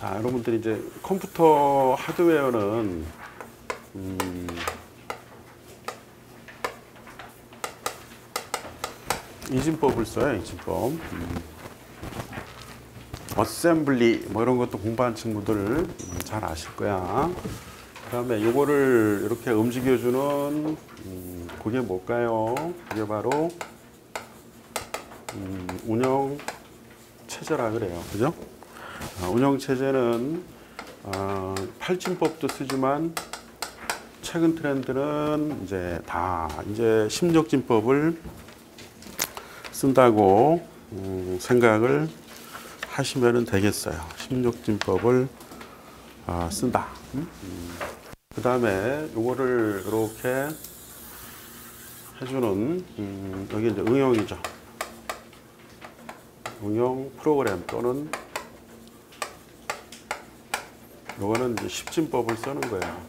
자, 여러분들이 이제 컴퓨터 하드웨어는 음, 이진법을 써요, 이진법. 음. 어셈블리 뭐 이런 것도 공부한 친구들 음, 잘 아실 거야. 그 다음에 요거를 이렇게 움직여주는 음, 그게 뭘까요? 그게 바로 음, 운영 체제라 그래요, 그죠? 아, 운영 체제는 아, 팔진법도 쓰지만 최근 트렌드는 이제 다 이제 심적진법을 쓴다고 음, 생각을 하시면 되겠어요. 심적진법을 아, 쓴다. 그 다음에 요거를 이렇게 해주는 음, 여기 이제 응용이죠. 응용 프로그램 또는 요거는 이제 십진법을 쓰는 거예요.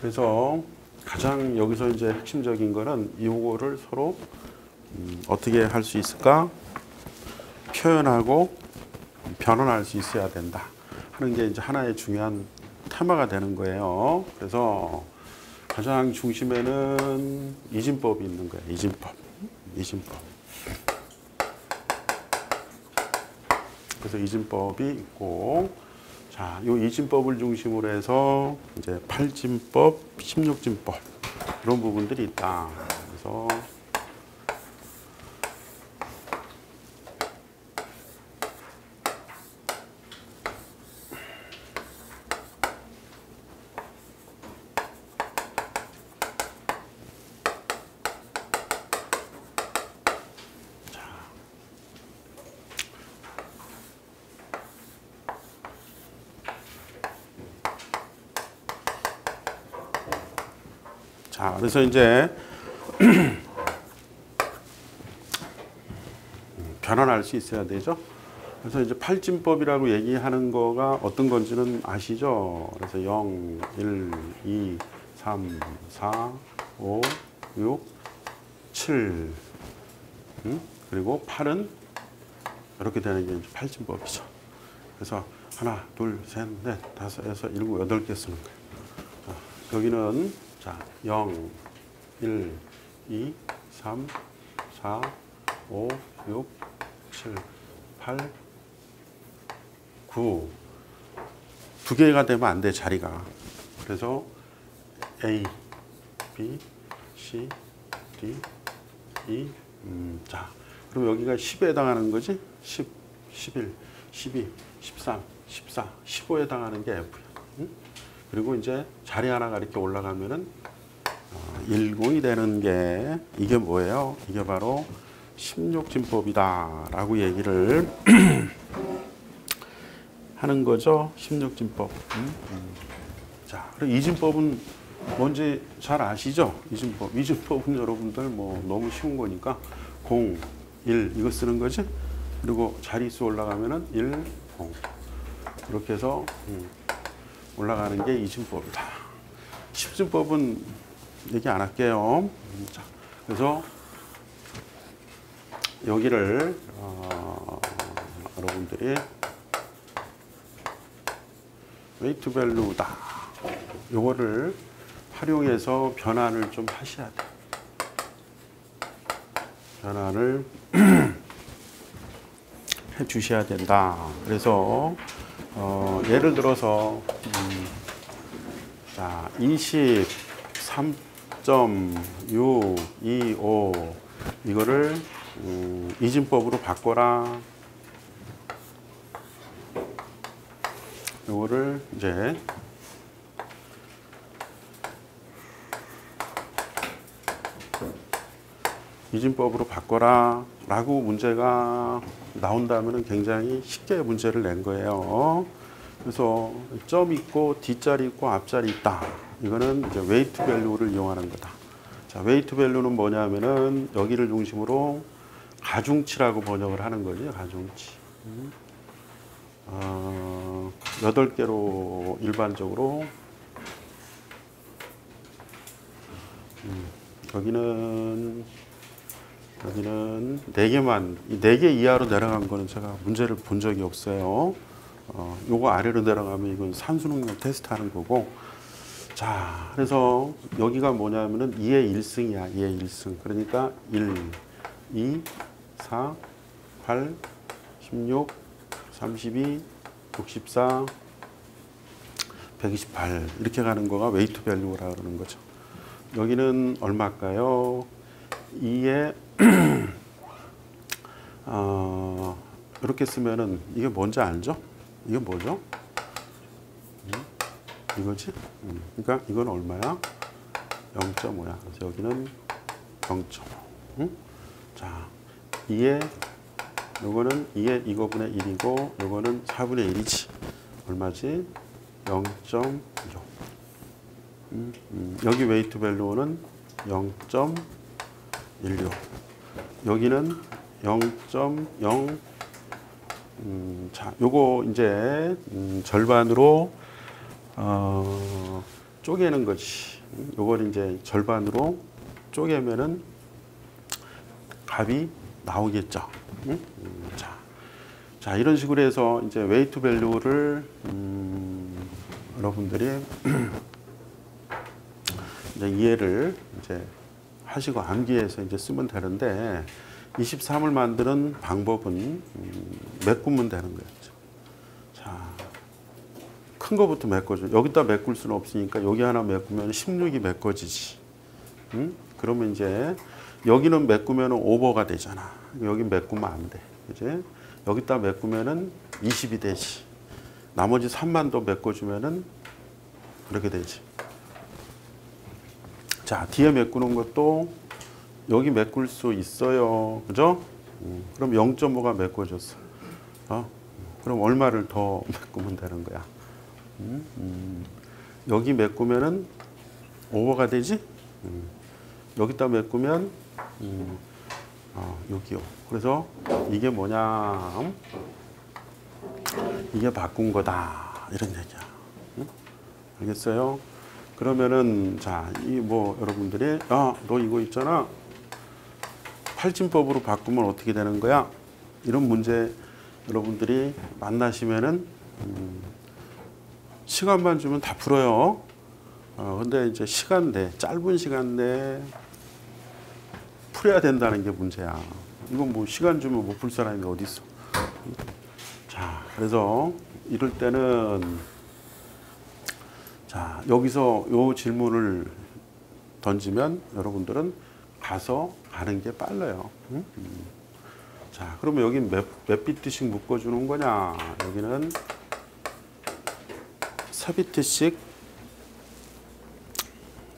그래서 가장 여기서 이제 핵심적인 거는 요거를 서로 음, 어떻게 할 수 있을까 표현하고 변환할 수 있어야 된다 하는 게 이제 하나의 중요한 테마가 되는 거예요. 그래서 가장 중심에는 이진법이 있는 거예요. 이진법, 이진법. 그래서 이진법이 있고, 자, 이 이진법을 중심으로 해서 이제 팔진법, 십육진법 이런 부분들이 있다. 그래서 자, 그래서 이제 변환할 수 있어야 되죠. 그래서 이제 팔진법이라고 얘기하는 거가 어떤 건지는 아시죠? 그래서 0, 1, 2, 3, 4, 5, 6, 7. 음? 그리고 8은 이렇게 되는 게 이제 팔진법이죠. 그래서 하나, 둘, 셋, 넷, 다섯, 여섯, 일곱, 여덟 개 쓰는 거예요. 자, 여기는 자, 0, 1, 2, 3, 4, 5, 6, 7, 8, 9. 두 개가 되면 안 돼, 자리가. 그래서 A, B, C, D, E, 음, 자. 그럼 여기가 10에 해당하는 거지? 10, 11, 12, 13, 14, 15에 해당하는 게 F야. 응? 그리고 이제 자리 하나가 이렇게 올라가면은 어, 10이 되는 게 이게 뭐예요? 이게 바로 십육진법이다 라고 얘기를 하는 거죠. 십육진법. 음? 음. 자, 그리고 이진법은 뭔지 잘 아시죠? 이진법. 이진법은 여러분들 뭐 너무 쉬운 거니까 0, 1 이거 쓰는 거지. 그리고 자릿수 올라가면은 1, 0. 이렇게 해서 음. 올라가는 게 이진법이다. 십진법은 얘기 안 할게요. 자, 그래서 여기를 어, 여러분들이 웨이트 밸류다. 요거를 활용해서 변환을 좀 하셔야 돼. 변환을 해 주셔야 된다. 그래서 어, 예를 들어서 음, 자, 23.625 이거를 음, 이진법으로 바꿔라. 요거를 이제 이진법으로 바꿔라 라고 문제가 나온다면 굉장히 쉽게 문제를 낸 거예요. 그래서 점 있고 뒷자리 있고 앞자리 있다. 이거는 이제 weight value를 이용하는 거다. 자, weight value는 뭐냐면은 여기를 중심으로 가중치라고 번역을 하는 거죠. 가중치. 음. 어, 8개로 일반적으로 음, 여기는 여기는 4개만 4개 이하로 내려간 거는 제가 문제를 본 적이 없어요. 어, 요거 아래로 내려가면 이건 산수능력 테스트 하는 거고 자 그래서 여기가 뭐냐면은 2의 1승이야 2의 1승 그러니까 1 2 4 8 16 32 64 128 이렇게 가는 거가 weight value라 그러는 거죠. 여기는 얼마일까요? 2에 어, 이렇게 쓰면은 이게 뭔지 알죠? 이게 뭐죠? 음, 이거지? 음, 그러니까 이건 얼마야? 0.5야. 그래서 여기는 0.5. 음? 자, 2에 요거는 2에 이거분의 1이고 요거는 4분의 1이지. 얼마지? 0.6. 음, 음, 여기 웨이트 밸류는 0.16. 여기는 0.0 음, 자, 요거 이제 음, 절반으로 어, 쪼개는. 음, 요걸 이제 절반으로 쪼개면은 값이 나오겠죠. 음? 음, 자, 자 이런 식으로 해서 이제 weight value를 음, 여러분들이 이제 이해를 이제 하시고 암기해서 이제 쓰면 되는데 23을 만드는 방법은 음, 메꾸면 되는 거였죠. 자, 큰 거부터 메꿔줘. 여기다 메꿀 수는 없으니까 여기 하나 메꾸면 16이 메꿔지지. 응? 그러면 이제 여기는 메꾸면 오버가 되잖아. 여기 메꾸면 안 돼. 이제 여기다 메꾸면은 20이 되지. 나머지 3만 더 메꿔주면은 그렇게 되지. 자, 뒤에 메꾸는 것도 여기 메꿀 수 있어요. 그죠? 음, 그럼 0.5가 메꿔졌어. 어? 그럼 얼마를 더 메꾸면 되는 거야? 음, 음. 여기 메꾸면은 오버가 되지? 음. 여기다 메꾸면 음. 어, 여기요. 그래서 이게 뭐냐? 이게 바꾼 거다. 이런 얘기야. 응? 알겠어요? 그러면은 자, 이 뭐 여러분들이 아, 너 이거 있잖아. 팔진법으로 바꾸면 어떻게 되는 거야? 이런 문제 여러분들이 만나시면은 음, 시간만 주면 다 풀어요. 어, 근데 이제 시간 내 짧은 시간 내에 풀어야 된다는 게 문제야. 이건 뭐 시간 주면 못 풀 사람이 어디 있어? 자, 그래서 이럴 때는 자 여기서 요 질문을 던지면 여러분들은 가서 가는 게 빨라요. 응? 음. 자, 그러면 여기 몇, 몇 비트씩 묶어주는 거냐? 여기는 세 비트씩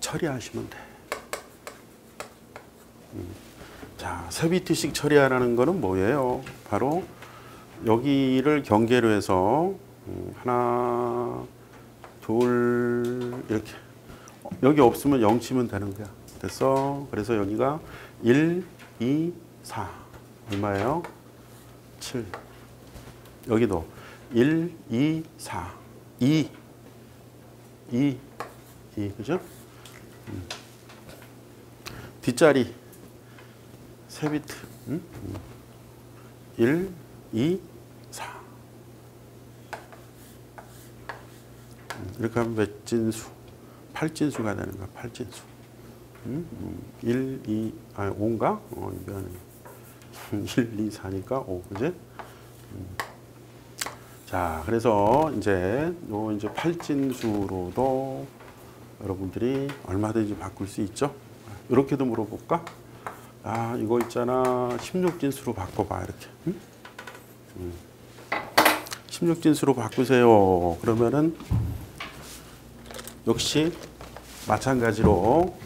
처리하시면 돼. 음. 자, 세 비트씩 처리하라는 거는 뭐예요? 바로 여기를 경계로 해서 음, 하나, 둘 이렇게 여기 없으면 0 치면 되는 거야. 됐어? 그래서 여기가 1, 2, 4 얼마예요? 7 여기도 1, 2, 4 2 2 2 그죠? 음. 뒷자리 세 비트 음? 1, 2, 4 이렇게 하면 몇 진수? 8진수가 되는 거야 8진수 음? 1, 2, 아 5인가? 어, 미안해 1, 2, 4니까 5 그지? 음. 자 그래서 이제 요 이제 8진수로도 여러분들이 얼마든지 바꿀 수 있죠 이렇게도 물어볼까? 아 이거 있잖아 16진수로 바꿔봐 이렇게 음? 음. 16진수로 바꾸세요 그러면은 역시 마찬가지로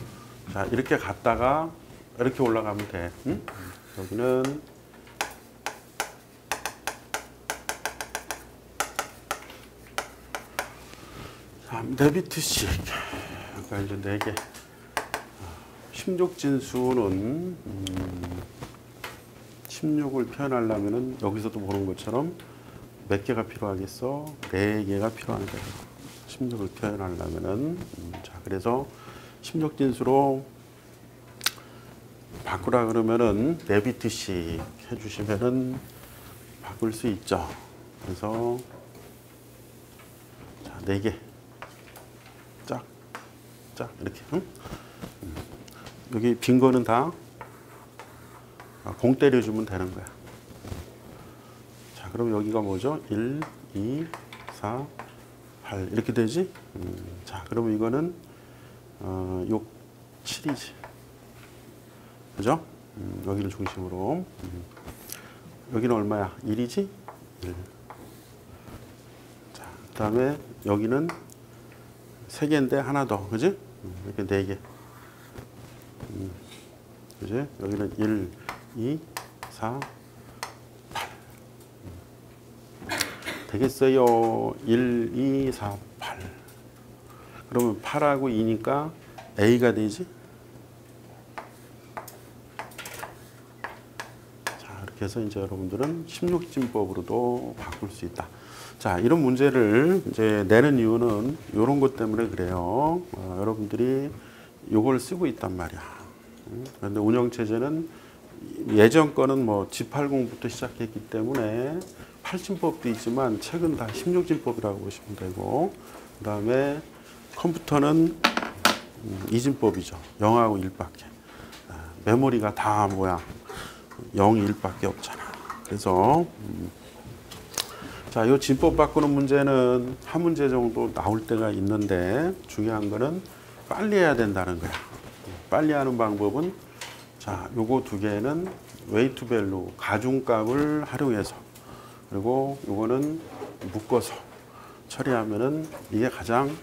자 이렇게 갔다가 이렇게 올라가면 돼 응? 여기는 자, 네비트씩 아까 이제 네개 16진수는 음, 16을 표현하려면은 여기서도 보는 것처럼 몇 개가 필요하겠어? 네 개가 필요한 거예요. 16을 표현하려면은 음, 자 그래서 16진수로 바꾸라 그러면은 네 비트씩 해주시면은 바꿀 수 있죠. 그래서 네 개. 짝, 짝 이렇게. 응? 음. 여기 빈 거는 다 아, 공 때려주면 되는 거야. 자, 그럼 여기가 뭐죠? 1, 2, 4, 8 이렇게 되지? 음, 자, 그럼 이거는 어, 요 7이지. 그죠? 음, 여기를 중심으로. 음. 여기는 얼마야? 1이지? 1. 자, 그 다음에 여기는 3개인데 하나 더. 그지? 음, 이렇게 4개. 음, 그지? 여기는 1, 2, 4, 되겠어요. 1, 2, 4, 8. 그러면 8하고 2니까 A가 되지? 자, 이렇게 해서 이제 여러분들은 16진법으로도 바꿀 수 있다. 자, 이런 문제를 이제 내는 이유는 이런 것 때문에 그래요. 어, 여러분들이 이걸 쓰고 있단 말이야. 음, 그런데 운영체제는 예전 거는 뭐 G80부터 시작했기 때문에 8진법도 있지만 최근 다 16진법이라고 보시면 되고 그 다음에 컴퓨터는 음, 2진법이죠. 0하고 1밖에. 아, 메모리가 다 뭐야 0, 1밖에 없잖아. 그래서 음, 자, 이 진법 바꾸는 문제는 한 문제 정도 나올 때가 있는데 중요한 거는 빨리 해야 된다는 거야. 빨리 하는 방법은 자, 요거 두 개는 weight value 가중값을 활용해서 그리고 요거는 묶어서 처리하면은 이게 가장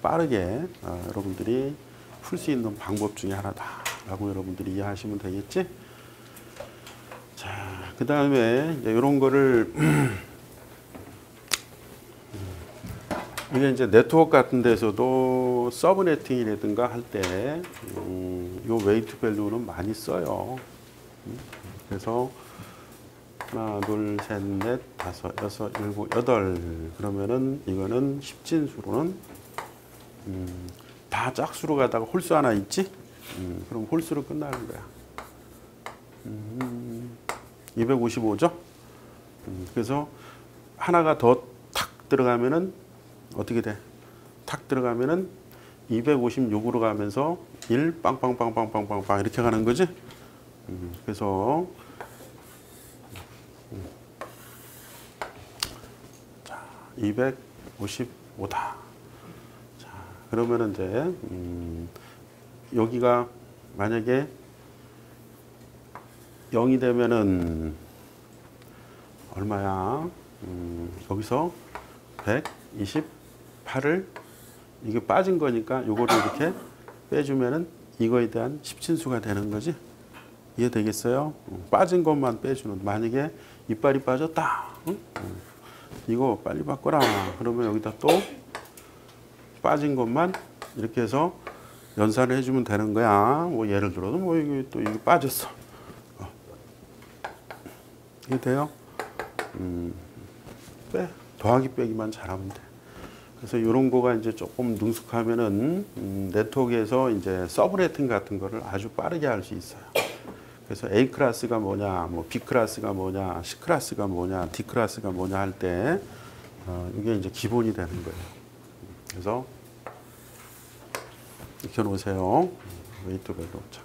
빠르게 어, 여러분들이 풀 수 있는 방법 중에 하나다라고 여러분들이 이해하시면 되겠지? 자, 그 다음에 이런 거를 이게 이제 네트워크 같은 데서도 subnetting이라든가 할 때, 음, 요 weight value는 많이 써요. 음, 그래서 하나, 둘, 셋, 넷, 다섯, 여섯, 일곱, 여덟. 그러면은 이거는 십진수로는 음, 다 짝수로 가다가 홀수 하나 있지? 음, 그럼 홀수로 끝나는 거야. 음, 255죠? 음, 그래서 하나가 더 탁 들어가면은 어떻게 돼? 탁 들어가면은 256으로 가면서 1 빵빵빵빵빵빵빵 이렇게 가는 거지? 음, 그래서 음. 자, 255다. 자, 그러면은 이제 음, 여기가 만약에 0이 되면은 얼마야? 음, 여기서 128을 이게 빠진 거니까 요거를 이렇게 빼주면은 이거에 대한 십진수가 되는 거지. 이해되겠어요? 음, 빠진 것만 빼주는. 만약에 이빨이 빠졌다. 응? 음, 이거 빨리 바꿔라. 그러면 여기다 또 빠진 것만 이렇게 해서 연산을 해주면 되는 거야. 뭐 예를 들어서 뭐 이게 또 이게 빠졌어. 어. 이게 돼요? 음, 빼. 더하기 빼기만 잘하면 돼. 그래서 이런 거가 이제 조금 능숙하면은 음, 네트워크에서 이제 서브레팅 같은 거를 아주 빠르게 할 수 있어요. 그래서 A class가 뭐냐, 뭐 B class가 뭐냐, C class가 뭐냐, D class가 뭐냐 할때 어, 이게 이제 기본이 되는 거예요. 그래서 익혀 놓으세요. weight value. 자,